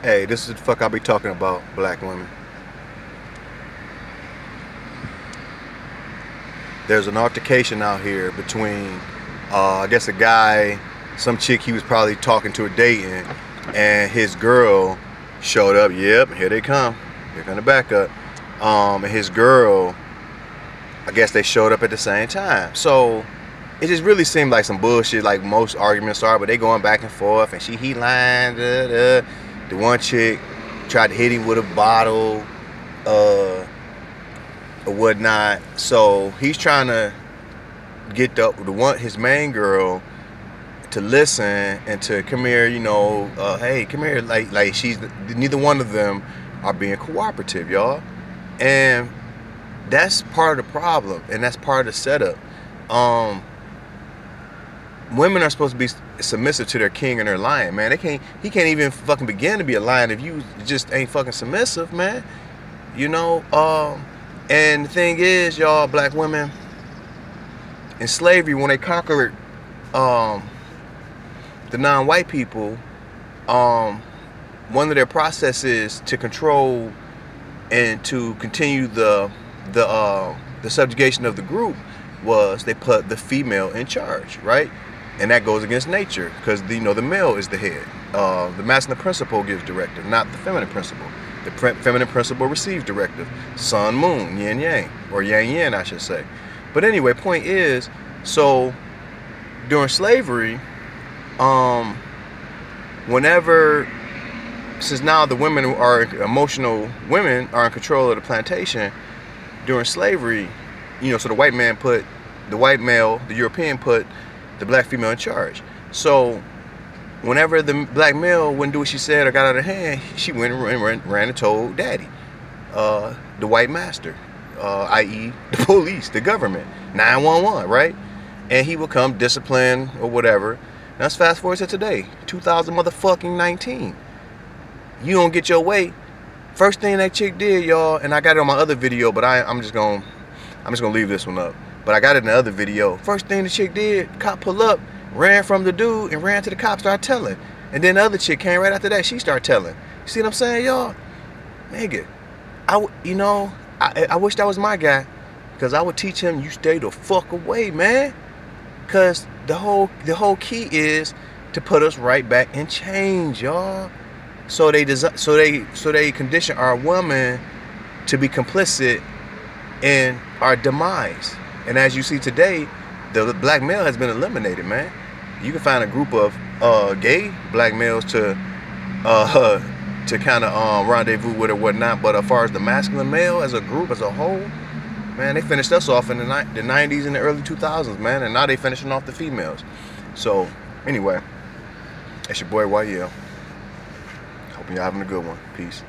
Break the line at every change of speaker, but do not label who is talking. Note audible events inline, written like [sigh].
Hey, this is the fuck I be talking about, black women. There's an altercation out here between, uh, I guess, a guy, some chick he was probably talking to or dating, and his girl showed up. Yep, here they come. They're gonna back up. Um, and his girl, I guess they showed up at the same time. So it just really seemed like some bullshit, like most arguments are. But they going back and forth, and she he lying. Da. The one chick tried to hit him with a bottle, uh, or whatnot. So he's trying to get the the one his main girl to listen and to come here, you know, uh, hey, come here, like like she's neither one of them are being cooperative, y'all, and that's part of the problem, and that's part of the setup. Um, women are supposed to be submissive to their king and their lion, man. They can't. He can't even fucking begin to be a lion if you just ain't fucking submissive, man. You know. Um, and the thing is, y'all, black women in slavery when they conquered um, the non-white people, um, one of their processes to control and to continue the the uh, the subjugation of the group was they put the female in charge, right? And that goes against nature because you know the male is the head. Uh, the masculine principle gives directive, not the feminine principle. The pre- feminine principle receives directive. Sun, moon, yin yang, or yang yin, I should say. But anyway, point is, so during slavery, um, whenever since now the women are emotional women are in control of the plantation during slavery, you know, so the white man put the white male, the European put the black female in charge. So whenever the black male wouldn't do what she said or got out of hand, she went and ran, ran and told daddy, uh, the white master, uh, i.e. [laughs] the police, the government, 911, right? And he would come discipline or whatever. Now let's fast forward to today, 2000 motherfucking 19. You don't get your way. First thing that chick did, y'all, and I got it on my other video, but I, I'm just gonna, I'm just gonna leave this one up. But I got it in the other video. First thing the chick did, cop pull up, ran from the dude and ran to the cop, started telling. And then the other chick came right after that, she started telling. You see what I'm saying, y'all? Nigga, I, you know, I, I wish that was my guy. Because I would teach him, you stay the fuck away, man. Because the whole, the whole key is to put us right back in change, y'all. So they so they so they condition our woman to be complicit in our demise. And as you see today, the black male has been eliminated, man. You can find a group of uh, gay black males to uh, [laughs] to kind of um, rendezvous with or whatnot. But as far as the masculine male as a group, as a whole, man, they finished us off in the, ni- the 90s and the early 2000s, man. And now they finishing off the females. So, anyway, it's your boy YL. Hope you're having a good one. Peace.